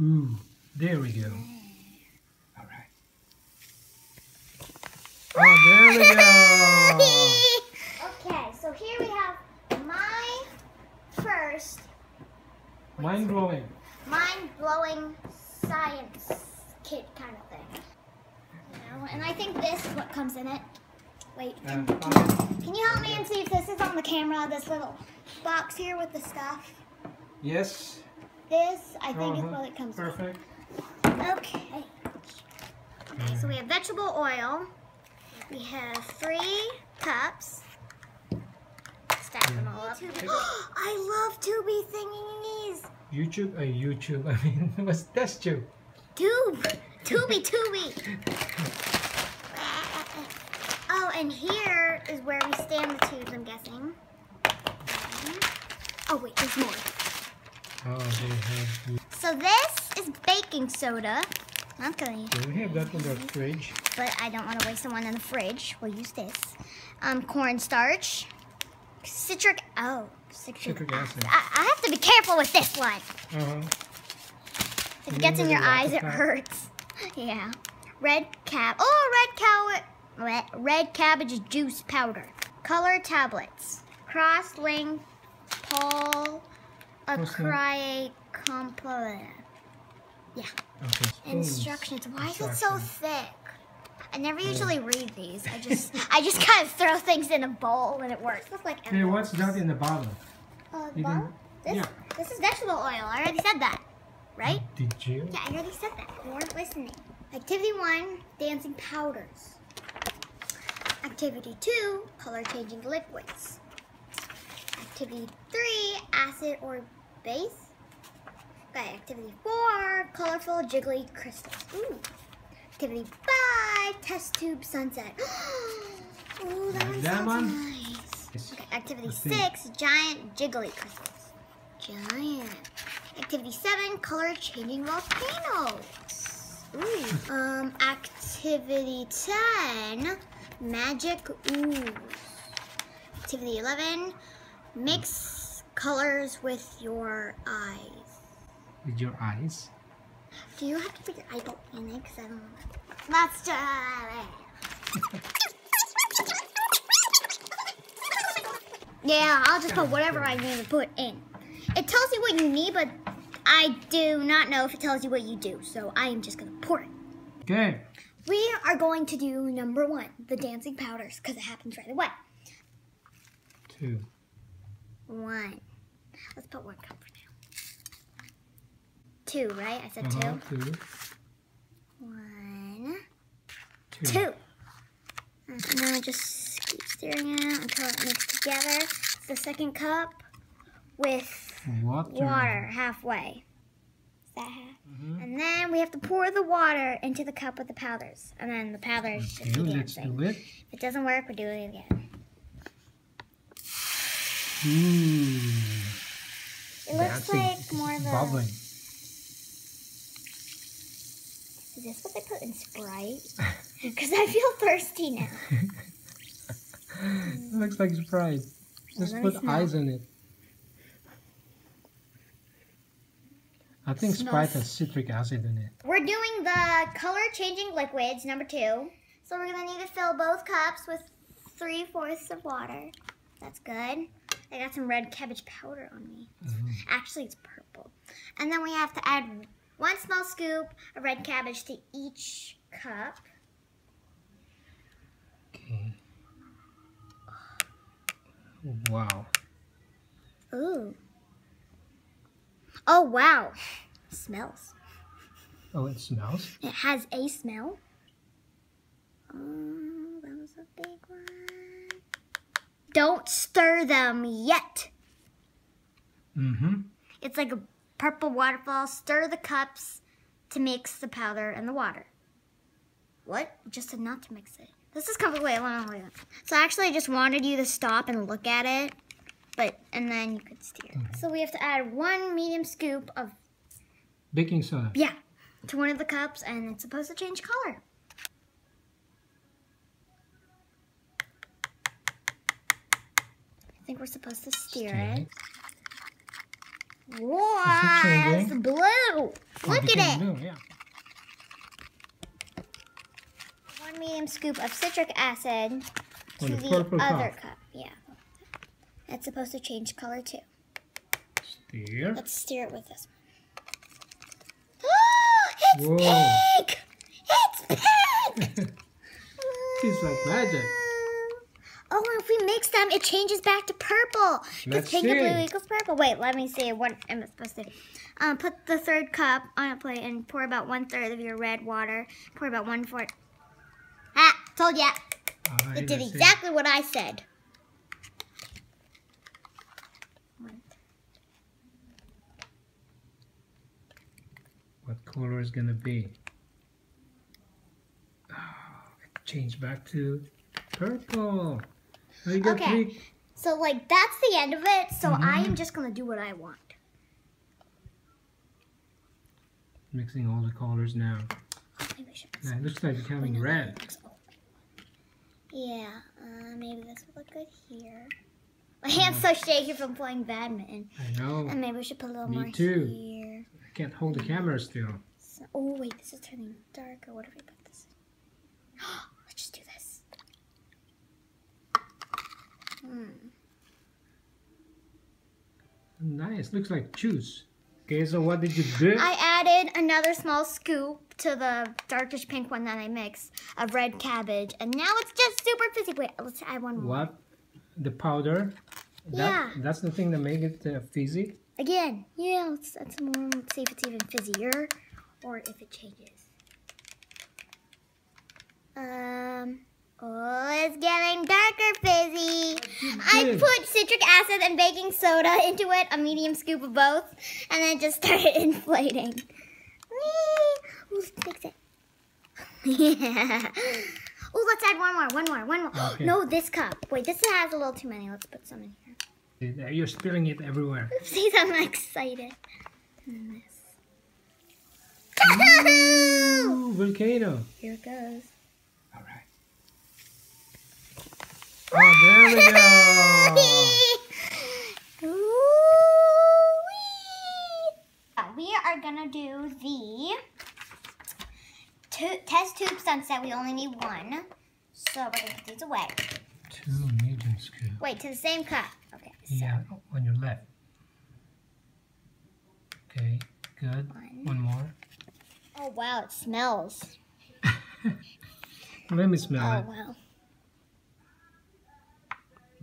Ooh, there we go. All right. Oh, there we go. okay, so here we have my first Mind blowing. mind-blowing science kit kind of thing. You know, and I think this is what comes in it. Wait, can, um, can you help me and see if this is on the camera? This little box here with the stuff. Yes. This, I think, is Uh-huh. what it comes with. Perfect. Okay. Okay, so we have vegetable oil. We have three cups. Stack them all up. I love Tubi thingies. YouTube, uh, YouTube. I mean, what's test tube? Tube. Tubi, Tubi. Oh, and here is where we stand the tubes, I'm guessing. Oh, wait, there's more. Oh. So this is baking soda. I'm gonna use We have that in the fridge. but I don't want to waste the one in the fridge. We'll use this. Um, cornstarch, citric. Oh, citric, Citric acid. I, I have to be careful with this one. Uh-huh. If it gets in your eyes, it hurts. Yeah. Red cab. Oh, red cow. Red, red cabbage juice powder. Color tablets. Cross link. Paul. Acry component. Yeah. Okay. Instructions. Why is it so thick? I never usually read these. I just I just kind of throw things in a bowl and it works. That's like Hey, what's that in the bottle? uh, bottle? This, yeah. this is vegetable oil. I already said that, right? Did you? Yeah, I already said that. You weren't listening. Activity one: dancing powders. Activity two: color changing liquids. Activity three: acid or base. Okay, activity four: colorful jiggly crystals. Ooh. Activity five: test tube sunset. Ooh, that one that one? nice. Okay, activity six: giant jiggly crystals. Giant. Activity seven: color changing volcanoes. Ooh. Um, activity ten: magic ooze. Activity eleven: mix colors with your eyes. With your eyes? Do you have to put your eyeball in it? Because I don't know. Let's try it. Yeah, I'll just put whatever I need to put in. It tells you what you need, but I do not know if it tells you what you do, so I am just going to pour it. Okay. We are going to do number one, the dancing powders, because it happens right away. Two. One. Let's put one cup for now. Two, right? I said Uh-huh. two. Two. One. Two. two. And then I just keep stirring it out until it mixes together. It's the second cup with Water. water halfway. Is that half? Mhm. And then we have to pour the water into the cup with the powders. And then the powders Let's just let's dancing. do it. If it doesn't work, we do it again. Ooh. It looks like more of a. Bubbling. Is this what they put in Sprite? Because I feel thirsty now. It looks like Sprite. Just put eyes on it. I think Sprite has citric acid in it. We're doing the color changing liquids, number two. So we're gonna need to fill both cups with three fourths of water. That's good. I got some red cabbage powder on me. Mhm. Actually, it's purple. And then we have to add one small scoop of red cabbage to each cup. Okay. Wow. Ooh. Oh, wow. Smells. Oh, it smells. It has a smell. Oh, that was a big one. Don't stir them yet. Mm-hmm. It's like a purple waterfall. Stir the cups to mix the powder and the water. What? Just said not to mix it. This is complicated. Wait. So actually, I just wanted you to stop and look at it, but and then you could steer. So we have to add one medium scoop of Baking soda. yeah to one of the cups, and it's supposed to change color. Think we're supposed to steer Okay. it. Wow, it's blue. Look at it. blue, yeah. One medium scoop of citric acid to the the other cup. cup. Yeah. That's supposed to change color too. There. Let's stir it with this one. Oh, it's Whoa. pink! It's pink! It's like magic. Oh, if we mix them, it changes back to purple. Because pink and blue equals purple. Wait, let me see. What am I supposed to do? Um, put the third cup on a plate and pour about one third of your red water. Pour about one fourth. Ah, told ya. Alright, It did let's see. exactly what I said. What color is gonna be? Oh, it changed back to purple. Now you got Okay. three. So, like, that's the end of it. So, I Mhm. am just going to do what I want. Mixing all the colors now. Maybe should Yeah, it looks like it's having no, red. Yeah, uh, maybe this would look good here. My hand's so shaky from playing badminton. I know. And maybe we should put a little Me more too. here. I can't hold the camera still. So, oh, wait, this is turning darker. What if we put this? Let's just do this. Nice. Looks like juice. Okay, so what did you do? I added another small scoop to the darkish pink one that I mixed of red cabbage, and now it's just super fizzy. Wait, let's add one more. What? The powder? That, Yeah. That's the thing that makes it uh, fizzy? Again, yeah, let's add some more. Let's see if it's even fizzier or if it changes. Um, oh, it's getting darker fizzy. I put citric acid and baking soda into it, a medium scoop of both, and then it just started inflating. Whee! Ooh, fix it. yeah. Oh, let's add one more, one more, one more. Oh, okay. No, this cup. Wait, this has a little too many. Let's put some in here. You're spilling it everywhere. Oopsies, I'm excited. And this. Ooh, volcano. Here it goes. All right. Oh, there we go. We are gonna do the test tube sunset. We only need one. So we're gonna put these away. Two medium scoop. Wait, to the same cup. Okay, so Yeah, on your left. Okay, good. One. One more. Oh wow, it smells. Let me smell Oh it. wow.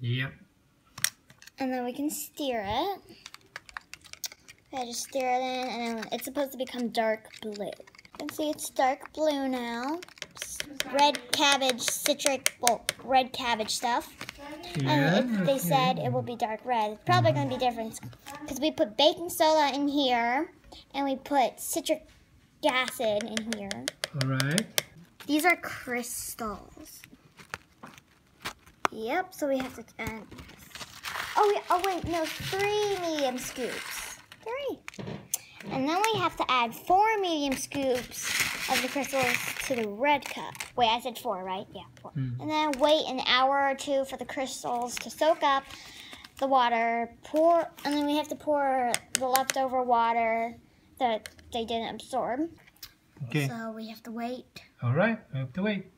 Yep. And then we can steer it. I just steer it in, and then it's supposed to become dark blue. You can see it's dark blue now. Red cabbage, citric, well, red cabbage stuff. Yeah. And it, they said it will be dark red. It's probably going to be different because we put baking soda in here, and we put citric acid in here. All right. These are crystals. Yep, so we have to add. Oh, we, oh wait, no, three medium scoops. Three. And then we have to add four medium scoops of the crystals to the red cup. Wait, I said four, right? Yeah, four. Hmm. And then wait an hour or two for the crystals to soak up the water. Pour, and then we have to pour the leftover water that they didn't absorb. Okay. So we have to wait All right. We have to wait.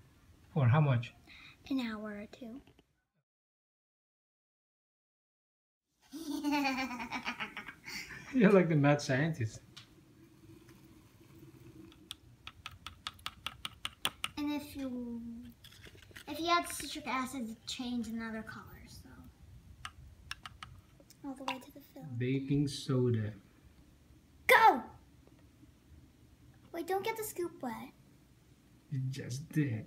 For how much? an hour or two. You're like the mad scientist. and if you if you add citric acid, it changes another color. So all the way to the film. Baking soda. Go. Wait, don't get the scoop wet. You just did.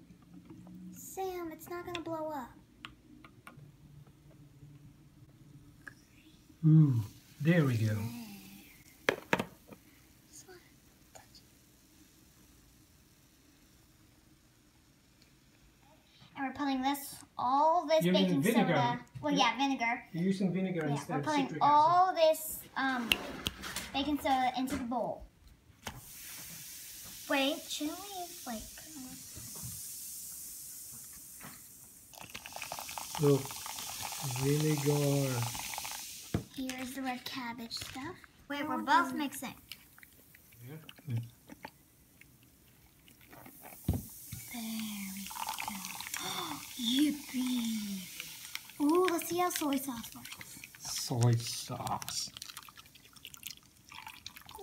Sam, it's not gonna blow up. Ooh, there we go. Putting this, all this You're baking using vinegar. soda. Well, yeah, vinegar. You're using vinegar Yeah, instead we're of putting citric acid. all this um, baking soda into the bowl. Wait, shouldn't we like? Look, vinegar. Here's the red cabbage stuff. Wait, we're both mixing. Yeah. There we go. Yippee! Ooh, let's see how soy sauce works. Soy sauce.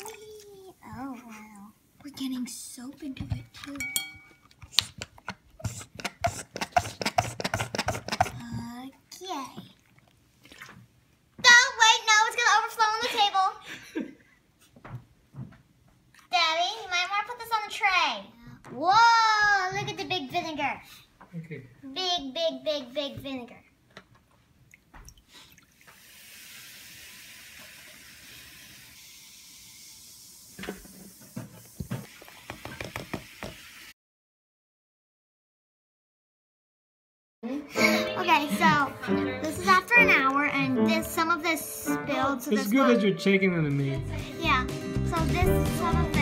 Whee! Oh wow. We're getting soap into it too. Okay. No, wait, no, it's gonna overflow on the table. Daddy, you might want to put this on the tray. Whoa, look at the big vinegar. Okay. Big, big, big, big vinegar. Okay, so this is after an hour, and this some of this spilled. So It's this good that you're taking checking on me. yeah. So this some of it